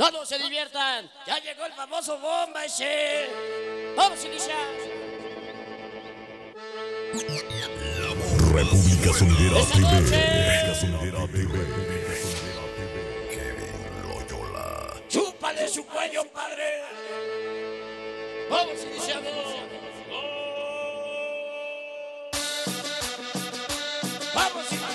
Todos se diviertan. Ya llegó el famoso bomba ese. Vamos a iniciar. República Sonidera TV. noche. República Sonidera TV. Chúpale su cuello, padre. Vamos a iniciar. Vamos a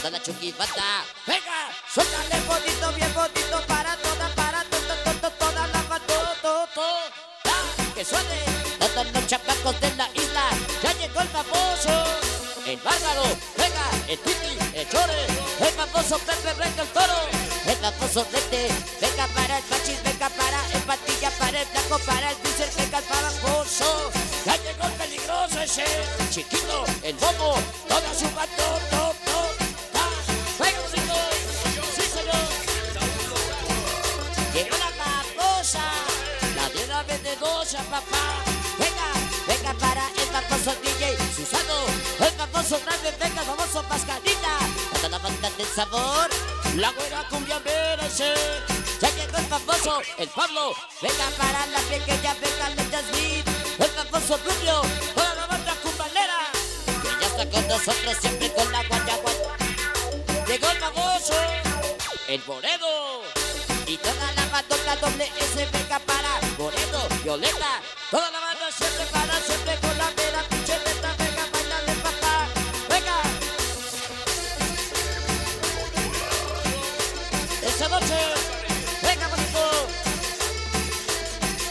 Toda la chuquifata. Venga, suéltale bonito, bien bonito para toda, para toda, toda, toda la todo. Que suene. Todos los chamacos de la isla. Ya llegó el famoso, el bárbaro, venga, el titi, el chore, el famoso Pepe Blanco el toro, El famoso rete. venga para el pachis, venga para el patilla, para el blanco, para el diesel, venga el famoso, ya llegó el peligroso ese, el chiquito, el bobo, llegó la famosa, la de la vendedosa, papá, venga, venga para el famoso DJ, Susano, el famoso grande, venga, famoso Pascalita, Toda la banda del sabor. la güera cumbia merece. Ya llegó el famoso, el Pablo. Venga para la pequeña, venga la Jasmine. El famoso Rubio, toda la banda cumbalera. Que ya está con nosotros siempre con la guayagua. Llegó el famoso, el Boredo. Y toda la banda doble S, venga para Boredo, Violeta. Toda la banda siempre para, siempre con la vera, pinche neta, venga, bailale papá. Venga. Esta noche, venga bonito.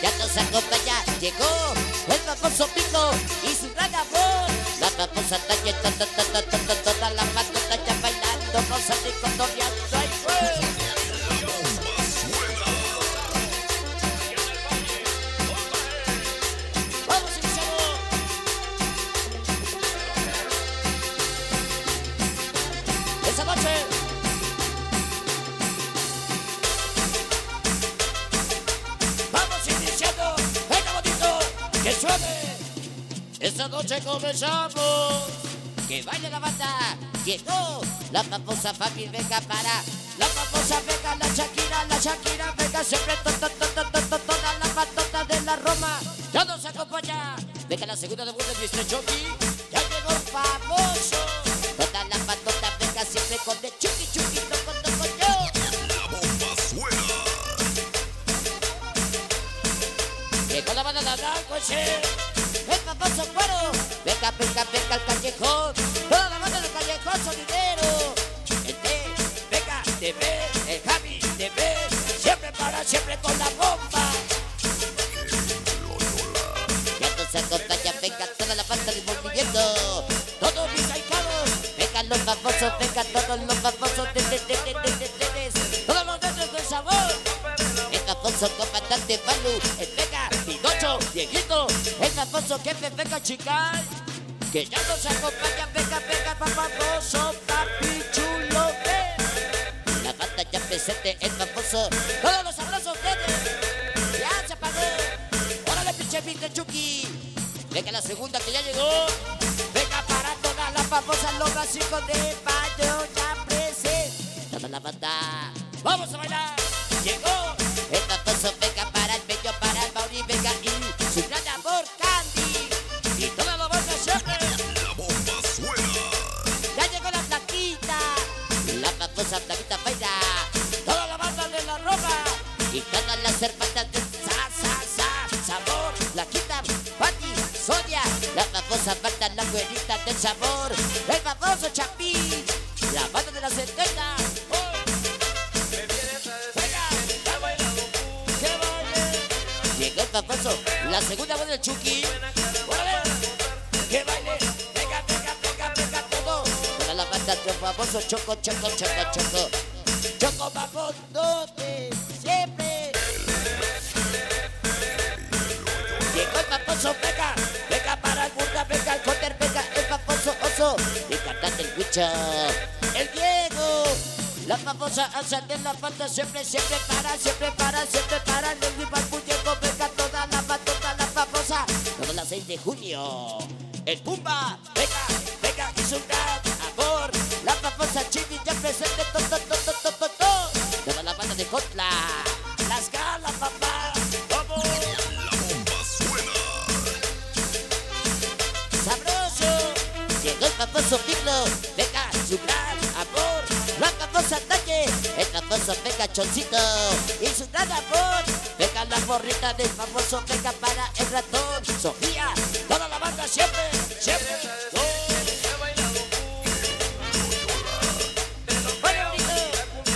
Ya nos acompaña. Llegó el famoso Pico y su gran amor. La famosa talla. Toda, la banda ya bailando. Vamos a cotorreando Noche. Vamos iniciando. Venga bonito. Que suene. Esta noche comenzamos. Que baile la banda. Llegó la famosa familia. Venga para. La famosa venga, la Shakira, la Shakira, venga siempre to, to, to, to, to, to, toda la patota de la Roma. Ya nos acompaña. Venga la segunda de vuelta, Mr. Chucky. Ya llegó famoso. Toda la patota. Siempre con de chuki chuki. Toco, toco yo. Llegó la banda de ese. El famoso cuero. Venga, venga, venga al callejón. Toda la banda del callejón sonidero. El T, venga, TV, el Javi, TV. Siempre para, siempre con la bomba. Ya nos acompaña. Venga toda la banda de movimiento. Todos mis ahijados. Venga los famosos. Venga todos los famosos. De, de, de, de, del sabor. El famoso comandante Balu. El Vega, Pinocho, Dieguito, el famoso jefe Vega Chical, que ya nos acompaña, Vega, Vega, famoso, papi chulo, ven. La banda ya presente. El famoso. Todos los abrazos ustedes. Ya se apagó. Órale, pinche Mr. Chucky. Venga la segunda que ya llegó. Venga para toda la famosa loca, cinco de mayo, ya presente. Toda la banda. Vamos a bailar. Llegó El famoso venga para el bello, para el Mauri, venga y su gran amor, Candy. Y toda la banda siempre. Ya llegó la plaquita. la famosa Flavita baila. Toda la banda de la ropa. Y todas las hermanas de banda, la güerita del sabor. El famoso Chapín. La banda de la centena. Oh. Venga. Que baile. Llegó el famoso, La segunda voz del Chucky. Que baile. Venga, venga, venga, venga todo. toda la banda del famoso Choco, Choco, Choco, Choco. Choco Mamondote. Siempre. Llegó el famoso el Diego. La famosa alza de la banda siempre, siempre para, siempre para, siempre para. El el muñeco, venga toda la toda la famosa. 6 de junio. El Pumba, venga, venga, es un gran amor. La famosa Chini ya presente, to, to, to, to, to, to. Toda la banda de Cotla. Las galas, papá. Vamos. La bomba suena. sabroso. Llegó el famoso Piglo, famoso Venga Choncito. Y su gran amor, venga la morrita del famoso Venga para el ratón. Sofía, toda la banda siempre, siempre.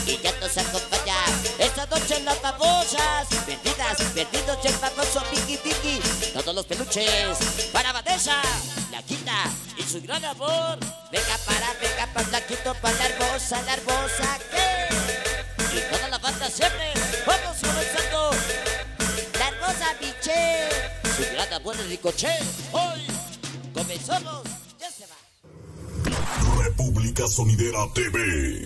Y ya nos acompaña esta noche las famosas perdidas, perdidos el famoso Vicky Vicky. Todos los peluches para Vanessa, la quita y su gran amor. Venga para, venga para la quito, para la hermosa, la hermosa que. Siempre, vamos comenzando. La hermosa Michelle, su amor el ricochet. Hoy comenzamos, ya se va. República Sonidera TV.